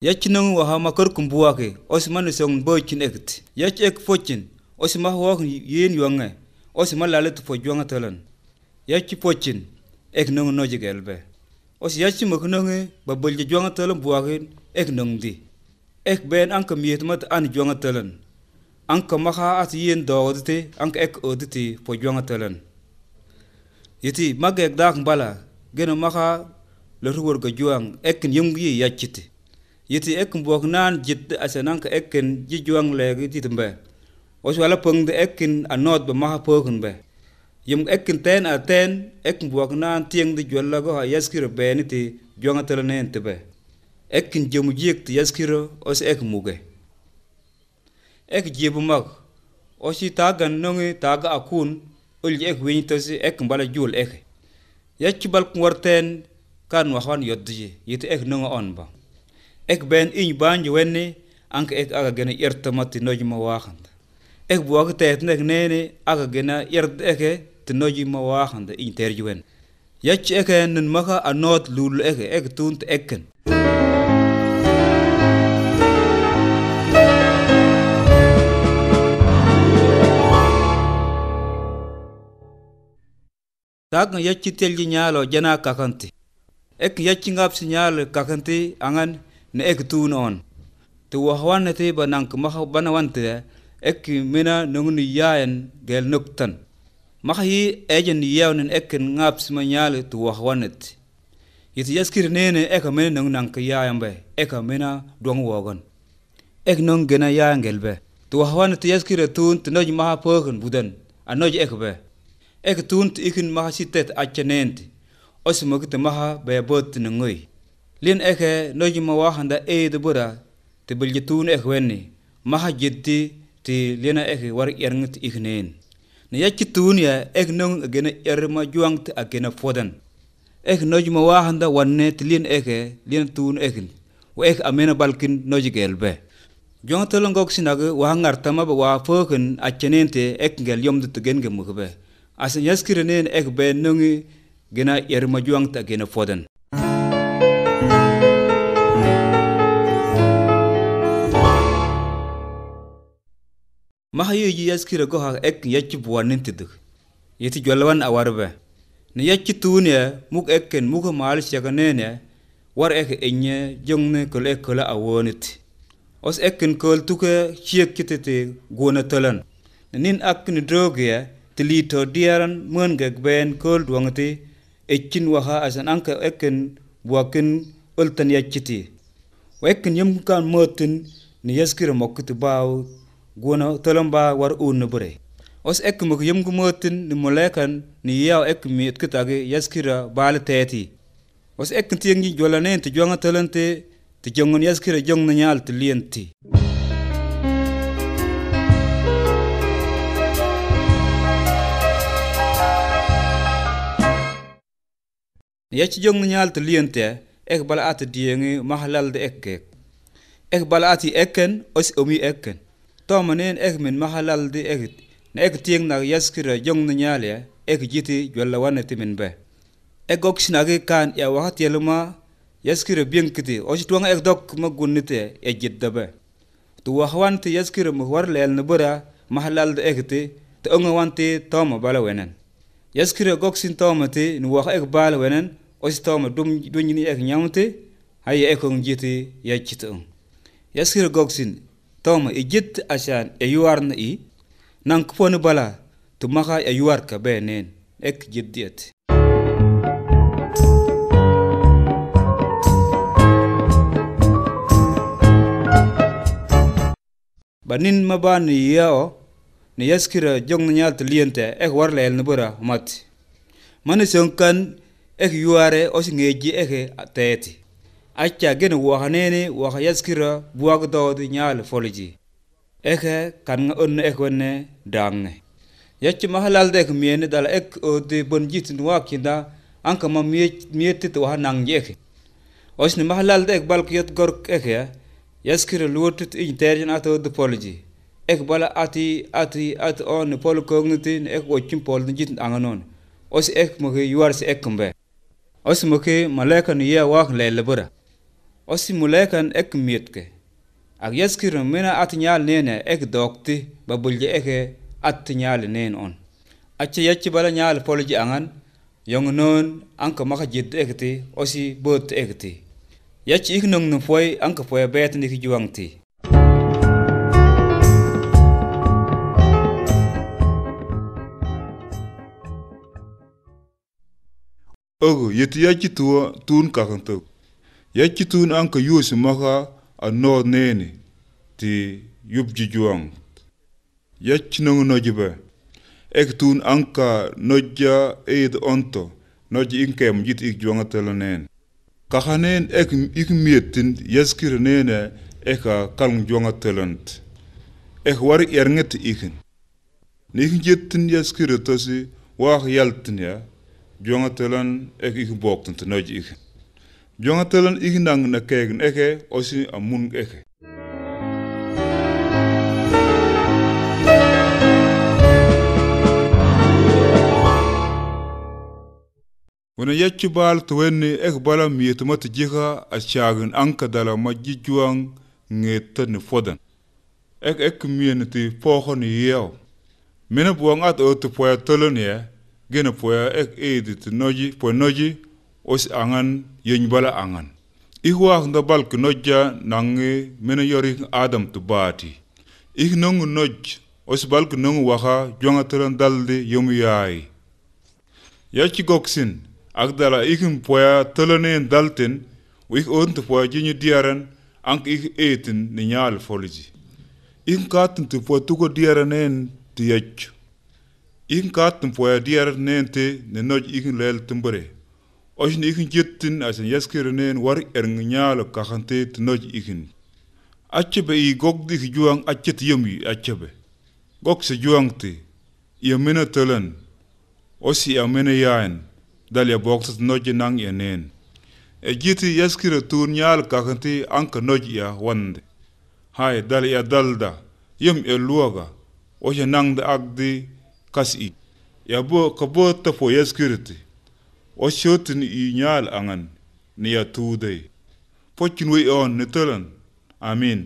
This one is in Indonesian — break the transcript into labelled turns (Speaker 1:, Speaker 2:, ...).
Speaker 1: yach nung wa hama kor kumbuake osman song bochin ekt yach ek pochin osma ho yin yonge osma lalet po jonga tolan yach pochin ek nung no jigelbe os yach muknonge babul jonga tolan buake ek nung di ek ben anka miet mat an jonga tolan anka maha at yin dogdite anka ek odite po jonga tolan yiti magek dak bala geno maha lorwor ga juang ek nyum gi yachite yiti ek mbok nan jit asanan ka ekken ji juang legi jitimbe os wala pung de ekin anot ba maha pokun be. Yum ekin ten a ten ek mbok nan tieng de jolla go yaskiro be ni ti juang atala nen te be ekin jemu jik ti yaskiro os ek muge. Ek jibu mag osi tagan nongi taga akun ulji ek wini tosi ek mbala jul ek. Yakki bal warten kan wahan yodji yiti ek nonga on ba ek ben in banjo wenne anke ek aga gena yerta mati noji ma waxanda ek buwag tet nek nene aga gena yerd eke te noji ma waxanda in terji wen yach eke nun maka anot lul eke ek tunt ekken Tagan yachi telji nyalo jana kakanti. Ek yachi ngapsi nyalo kakanti angan na ek tuun on te wahwan te ba nang maha bana wante ek mina nungni yaen gel nuktan maha yi ejen yawen ek ngap sima nyale tu wahwanet yiti yaskir nene ek mina nung nang ka yaen be ek mina dong wogon ek nung gena yaen gel be tu wahwanet yaskir tuun te noj maha pokun budan a noj ek be ek tuun te ikin maha sitet achanenti osimo te maha be bot nungoi lin eke nojima wahanda eida bura ti biljitun ekwenni maha jidti ti lina eke war yerngt ikneen na yakitun ya ek nong agena erma juangt agena fodan. Ek nojima wahanda wanne ti lin eke lin tun ekin wa ek amena balkin nojigelbe jongtolo ngok sinaga wa ngartama ba wa fokin achenente ek ngel yomdu tegen gemukbe asen yaskirenen ek be. Nongi gena yerma juangt agena fodan. mahayoji yaskira goha ek yachi buwa buwanintiduk yeti jwalawan awarbe. Ni yachi tuune muk ekken muka maal shakanene war ek enye jongne kol ek kola awonit os ekken kol tuke chiek kitete gona tolan. Nin ak ni drogia tili to diaran mwen gek ben kol duwangati echin waha asan anka ekken buakin ultan yachiti wekken yum kan motin ni yaskira mokti baw gona tolomba war un bure os ek muk yum gumotin ni molekan ni yaw ek mi kitagi yaskira bal teti os ek tiengi jolane te jonga tolante te jongon yaskira jong na nyal te lienti. Yachi jong na nyal te liente ek bala at diengi mahalal de ekke ek bala ati ekken os omi ekken toma nen ekɛ min maxa laldi nk tiŋ na yaskira jna ña ɛkɛ jiti jla wanatimnrt kalnta ñnkñak yra tom jit e asan e yuar na i. Nang kupon bala tumaka eyuar ka be nen. Ek jit diet. Banin mabani yao ni yaskira jong na nyal liente ek war leel ne bura mat. Mani sönkan ek yuare os ngeji ek teeti acca gene waxa nene waxa yaskira buwag dawdi nyal folji eke kan nga on ek wonne dangne yacci mahalal de miene dala ek o bon jit nuwa anka ma mieti to hanang jeke osni mahalal de ek balk yot gork eke yaskira luotit in terjen ato de polji ek bala ati ati ati on pol kogniti ek woccin pol jit anganon os ek mo yuar se ek mbe. Os mo ke malaka ni ya wak lele bura osi mulekan ek mietke ak yaskir mena at nyal nene ek dokti babulje eke at nyal nen on. Acce yacci bala nyal polji angan yong non anka maka jid ekti osi bot ekti yacci ik nong no foy anka foy bet ni juangti
Speaker 2: Ogo yeti yaki tuwa tun kakantok. Yaki tun anka yusi maka a no nene ti yup jijuang. Yaki nongo noji ba. Ek tun anka noja eid onto. Noji inkem jit ik juanga telo nen. Kakanen ek ik mietin yaskir nene eka kalng juanga telont. Ek wari ernget ikin. Nikin jittin yaskir tosi wak yaltin ya. jonga telan ek ik bokten te noji jongatelen ikindang na kegen eke osi amun eke wona yaccu baal to wenni ek bala miyetuma ti jika a caagin anka dala ma jijuwan ŋeetta ni fodan. Ek ek miyeni ti pooko ni yeew. Mine buwaŋ at oo ti poya tolon ye gina poya ek iidi ti noji po noji os angan yen bala angan. Ik wax nda balk nojja nange mena yori adam tu bati ik nong noj os balk nong waxa jonga teran dalde yomu yaay yachi goksin ak dala ikin poya telanen dalten wik te poya jinyu diaran ank ik etin ni nyal foliji. Ik katin te po tuko diaranen te yachu ikin katin poya diyar nente ne noj ikin lel tumbere Als je niet jitten als een jeskeren war er nyalo kakante te noj ikin. Atje be i gok di juang atje te yemi atje be. Gok se juang te. Yemene telen. Osi yemene yaen. Dal je bokse te noj nang yenen. E jiti jeskere tuur nyalo kakante anke noj ya wande. Hai dal ya dalda. Yem e luoga. Oje nang de agdi kas i. Ya bo kabo te po jeskere te. O shotin i nyal angan ni ya tude pokin we on ne tolan amin